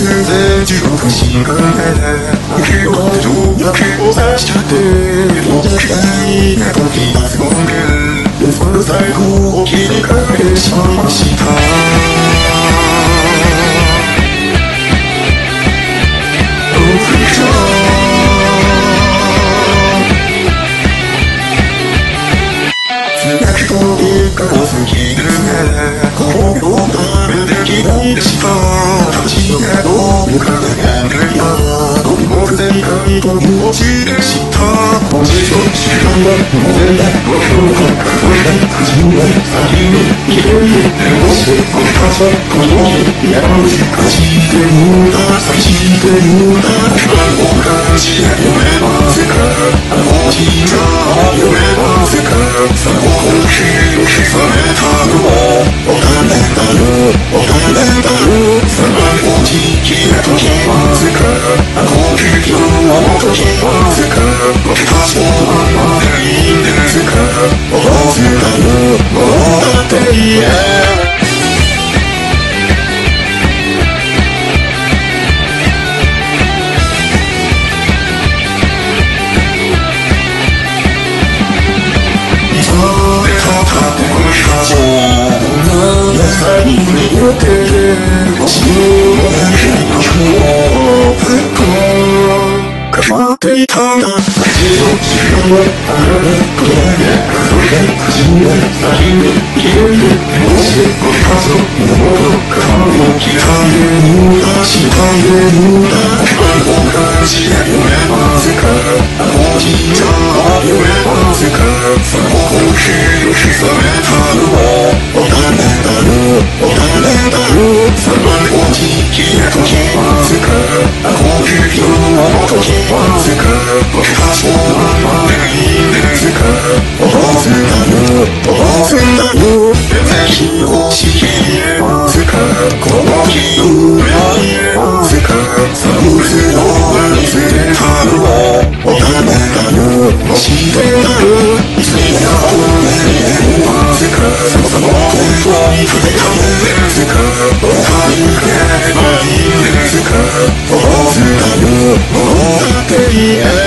すぜ地獄に向けて受けを上受けをさしちゃっておっきいな時すごく最高を切り替えしましこの世界と持ちでした文字と時間が俺だ僕の俺だ自分が先に消えるでもしこの傘この日やむしかしてるんだ寂してるんだ不安を感じ夢の世界あの日が夢の世界さあこの日を刻めたのはお金だろお金だろ待っていたんだ時間はあられこれそれ始め先に消えるもしこれこそもの顔を切られるだしたれるだに